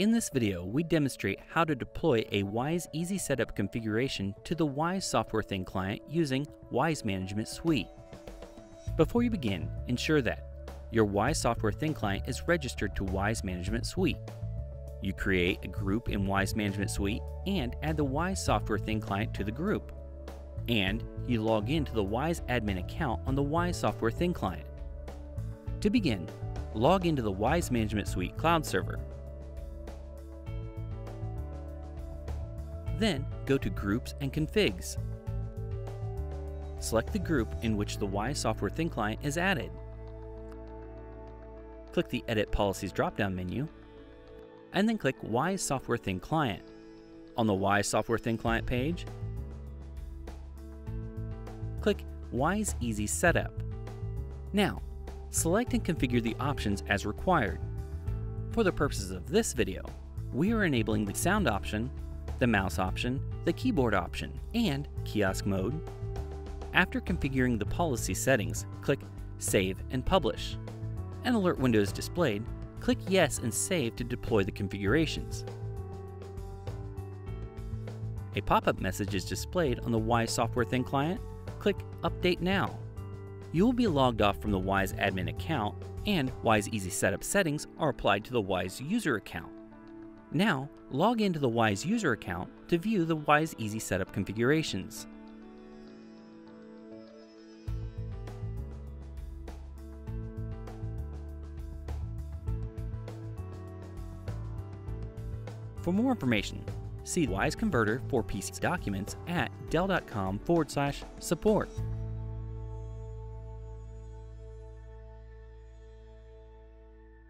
In this video, we demonstrate how to deploy a Wyse Easy Setup configuration to the Wyse Software Thin client using Wyse Management Suite. Before you begin, ensure that your Wyse Software Thin client is registered to Wyse Management Suite. You create a group in Wyse Management Suite and add the Wyse Software Thin client to the group. And you log into the Wyse admin account on the Wyse Software Thin client. To begin, log into the Wyse Management Suite cloud server Then go to Groups and Configs. Select the group in which the Wyse Software Thin client is added. Click the Edit Policies drop-down menu, and then click Wyse Software Thin Client. On the Wyse Software Thin Client page, click Wyse Easy Setup. Now, select and configure the options as required. For the purposes of this video, we are enabling the sound option the mouse option, the keyboard option, and kiosk mode. After configuring the policy settings, click Save and Publish. An alert window is displayed. Click Yes and Save to deploy the configurations. A pop-up message is displayed on the Wyse Software Thin client. Click Update Now. You will be logged off from the Wyse admin account, and Wyse Easy Setup settings are applied to the Wyse user account. Now, log into the Wyse user account to view the Wyse Easy Setup configurations. For more information, see Wyse Converter for PC documents at dell.com forward slash support.